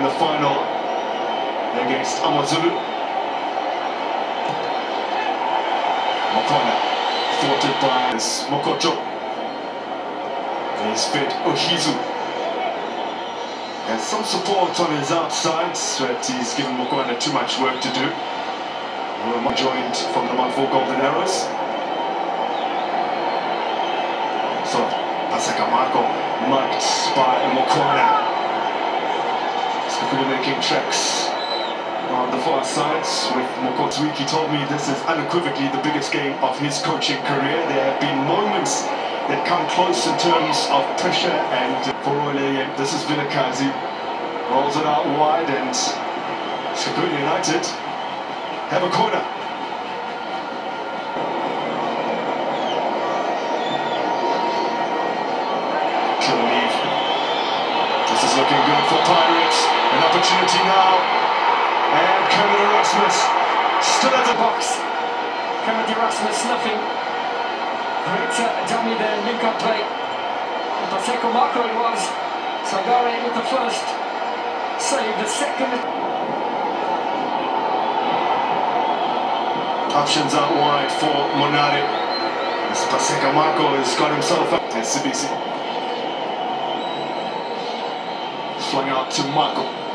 in the final against Amazulu. Mokona, thwarted by Mokocho. He's fit Ohizu. Has some support on his outside, but he's given Mokona too much work to do. Joined from the Monfort Golden Arrows. So, Paseka Mako marked by. Tracks on uh, the far sides with Mokotsuiki. He told me this is unequivocally the biggest game of his coaching career. There have been moments that come close in terms of pressure and for Ole, this is Vilakazi. Rolls it out wide and Sekhukhune United have a corner. This is looking good for Pirates. An opportunity now. And Kermit Erasmus still at the box. Kermit Erasmus nothing. Great uh, dummy there, link-up play. Paseka Mako it was. Sagare with the first save, the second. Options out wide for Monare. As Paseka Mako has got himself up. Sibisi. Flung out to Mako.